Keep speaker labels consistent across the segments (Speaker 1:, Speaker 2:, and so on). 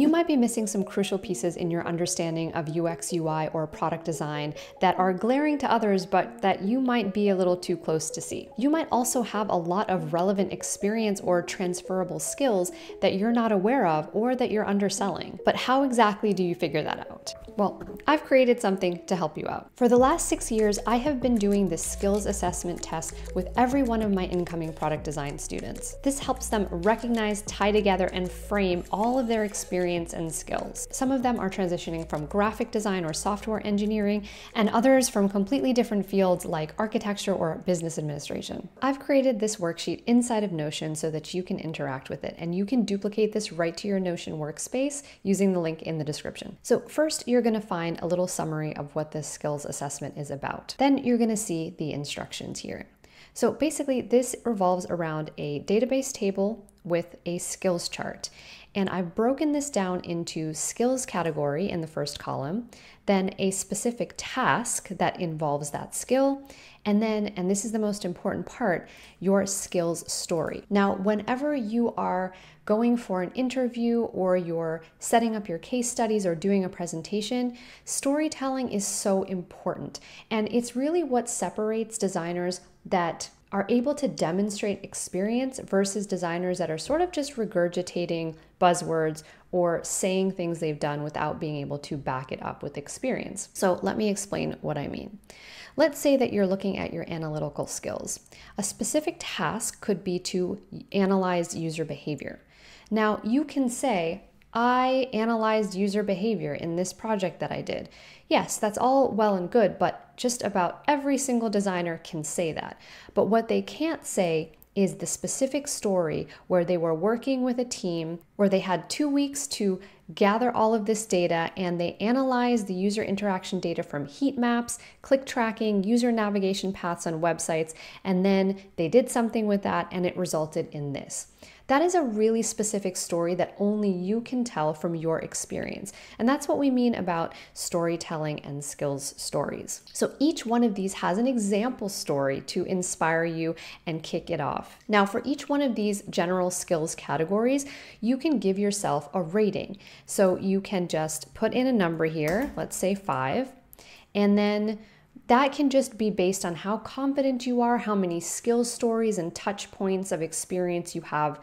Speaker 1: You might be missing some crucial pieces in your understanding of UX, UI, or product design that are glaring to others, but that you might be a little too close to see. You might also have a lot of relevant experience or transferable skills that you're not aware of or that you're underselling. But how exactly do you figure that out? Well, I've created something to help you out. For the last six years, I have been doing this skills assessment test with every one of my incoming product design students. This helps them recognize, tie together, and frame all of their experience and skills. Some of them are transitioning from graphic design or software engineering, and others from completely different fields like architecture or business administration. I've created this worksheet inside of Notion so that you can interact with it, and you can duplicate this right to your Notion workspace using the link in the description. So first, you're going to find a little summary of what this skills assessment is about. Then you're going to see the instructions here. So basically, this revolves around a database table with a skills chart. And I've broken this down into skills category in the first column, then a specific task that involves that skill, and then, and this is the most important part, your skills story. Now, whenever you are going for an interview or you're setting up your case studies or doing a presentation, storytelling is so important. And it's really what separates designers that are able to demonstrate experience versus designers that are sort of just regurgitating buzzwords or saying things they've done without being able to back it up with experience. So let me explain what I mean. Let's say that you're looking at your analytical skills. A specific task could be to analyze user behavior. Now, you can say, I analyzed user behavior in this project that I did. Yes, that's all well and good, but just about every single designer can say that. But what they can't say is the specific story where they were working with a team where they had two weeks to gather all of this data and they analyzed the user interaction data from heat maps, click tracking, user navigation paths on websites, and then they did something with that and it resulted in this. That is a really specific story that only you can tell from your experience. And that's what we mean about storytelling and skills stories. So each one of these has an example story to inspire you and kick it off. Now, for each one of these general skills categories, you can give yourself a rating. So you can just put in a number here, let's say five, and then that can just be based on how confident you are, how many skill stories and touch points of experience you have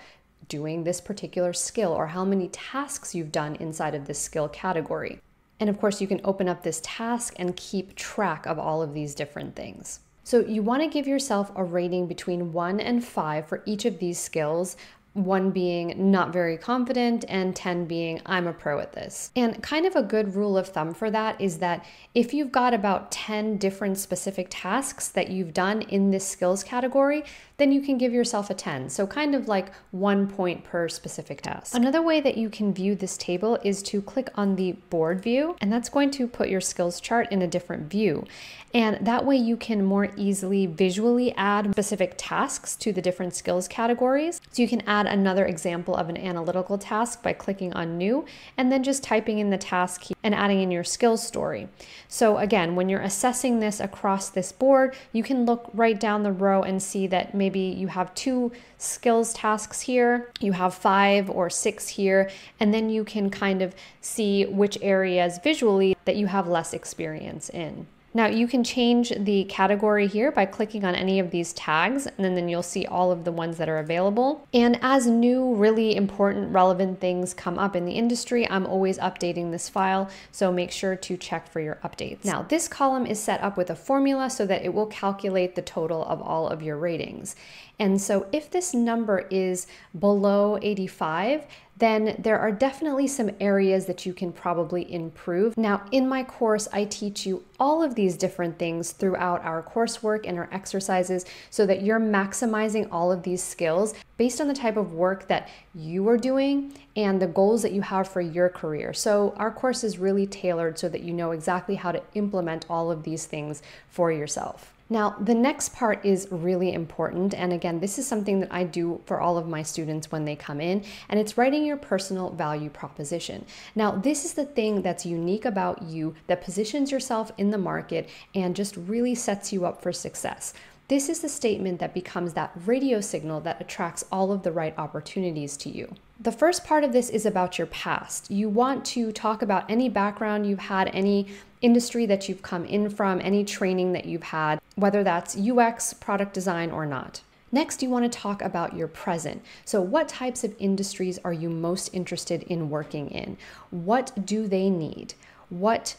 Speaker 1: doing this particular skill or how many tasks you've done inside of this skill category. And of course, you can open up this task and keep track of all of these different things. So you want to give yourself a rating between one and five for each of these skills one being not very confident and 10 being I'm a pro at this. And kind of a good rule of thumb for that is that if you've got about 10 different specific tasks that you've done in this skills category, then you can give yourself a 10. So kind of like one point per specific task. Another way that you can view this table is to click on the board view, and that's going to put your skills chart in a different view. And that way you can more easily visually add specific tasks to the different skills categories. So you can add another example of an analytical task by clicking on new and then just typing in the task and adding in your skills story. So again, when you're assessing this across this board, you can look right down the row and see that maybe you have two skills tasks here, you have five or six here, and then you can kind of see which areas visually that you have less experience in. Now you can change the category here by clicking on any of these tags and then you'll see all of the ones that are available. And as new, really important, relevant things come up in the industry, I'm always updating this file, so make sure to check for your updates. Now this column is set up with a formula so that it will calculate the total of all of your ratings. And so if this number is below 85, then there are definitely some areas that you can probably improve. Now, in my course, I teach you all of these different things throughout our coursework and our exercises so that you're maximizing all of these skills based on the type of work that you are doing and the goals that you have for your career. So, our course is really tailored so that you know exactly how to implement all of these things for yourself. Now, the next part is really important. And again, this is something that I do for all of my students when they come in, and it's writing your personal value proposition. Now, this is the thing that's unique about you that positions yourself in the market and just really sets you up for success. This is the statement that becomes that radio signal that attracts all of the right opportunities to you. The first part of this is about your past. You want to talk about any background you've had, any industry that you've come in from, any training that you've had, whether that's UX, product design, or not. Next, you want to talk about your present. So, what types of industries are you most interested in working in? What do they need? What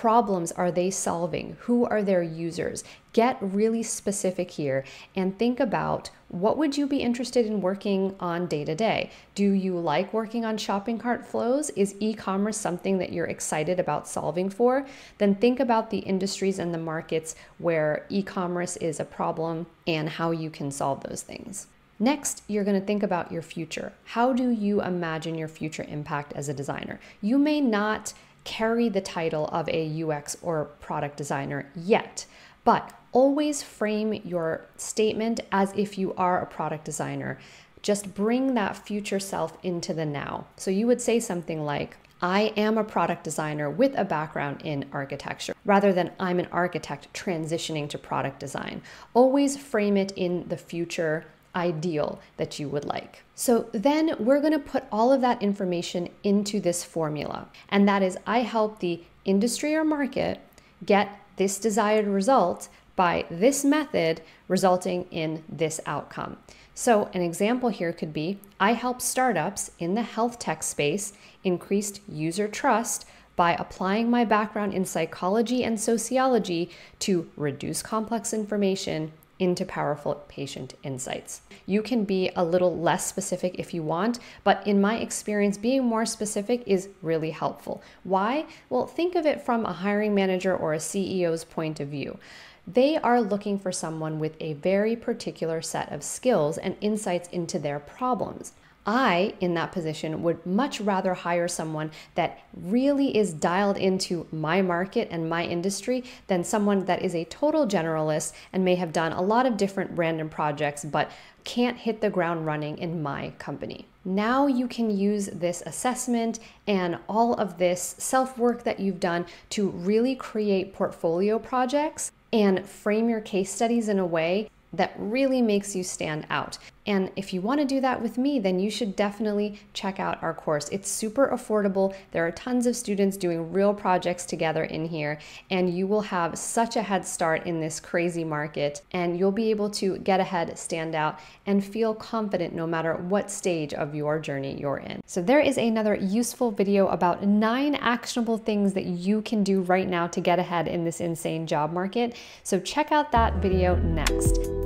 Speaker 1: problems are they solving? Who are their users? Get really specific here and think about what would you be interested in working on day to day? Do you like working on shopping cart flows? Is e-commerce something that you're excited about solving for? Then think about the industries and the markets where e-commerce is a problem and how you can solve those things. Next, you're going to think about your future. How do you imagine your future impact as a designer? You may not carry the title of a UX or product designer yet, but always frame your statement as if you are a product designer. Just bring that future self into the now. So you would say something like, I am a product designer with a background in architecture, rather than I'm an architect transitioning to product design. Always frame it in the future ideal that you would like. So then we're going to put all of that information into this formula. And that is I help the industry or market get this desired result by this method resulting in this outcome. So, an example here could be I help startups in the health tech space increase user trust by applying my background in psychology and sociology to reduce complex information into powerful patient insights. You can be a little less specific if you want, but in my experience, being more specific is really helpful. Why? Well, think of it from a hiring manager or a CEO's point of view. They are looking for someone with a very particular set of skills and insights into their problems. I, in that position, would much rather hire someone that really is dialed into my market and my industry than someone that is a total generalist and may have done a lot of different random projects but can't hit the ground running in my company. Now you can use this assessment and all of this self work that you've done to really create portfolio projects and frame your case studies in a way that really makes you stand out. And if you want to do that with me, then you should definitely check out our course. It's super affordable. There are tons of students doing real projects together in here, and you will have such a head start in this crazy market, and you'll be able to get ahead, stand out, and feel confident no matter what stage of your journey you're in. So, there is another useful video about nine actionable things that you can do right now to get ahead in this insane job market. So, check out that video next.